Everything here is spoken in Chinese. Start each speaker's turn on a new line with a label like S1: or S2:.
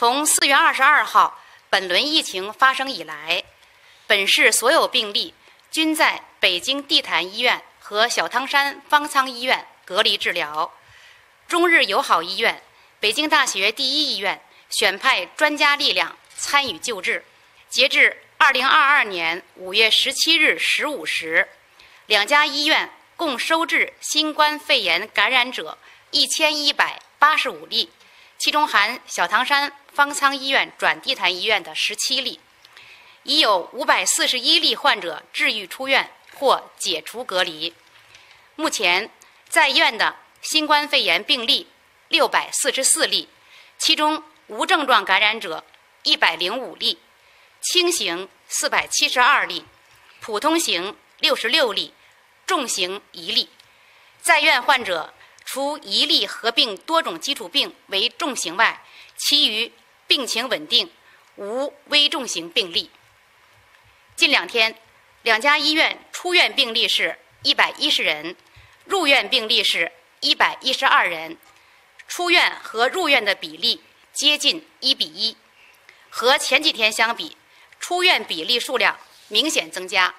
S1: 从四月二十二号本轮疫情发生以来，本市所有病例均在北京地坛医院和小汤山方舱医院隔离治疗。中日友好医院、北京大学第一医院选派专家力量参与救治。截至二零二二年五月十七日十五时，两家医院共收治新冠肺炎感染者一千一百八十五例，其中含小汤山方舱医院转地坛医院的十七例，已有五百四十一例患者治愈出院或解除隔离。目前在院的新冠肺炎病例六百四十四例，其中无症状感染者一百零五例，轻型四百七十二例，普通型六十六例，重型一例。在院患者除一例合并多种基础病为重型外，其余病情稳定，无危重型病例。近两天，两家医院出院病例是一百一十人，入院病例是一百一十二人，出院和入院的比例接近一比一。和前几天相比，出院比例数量明显增加。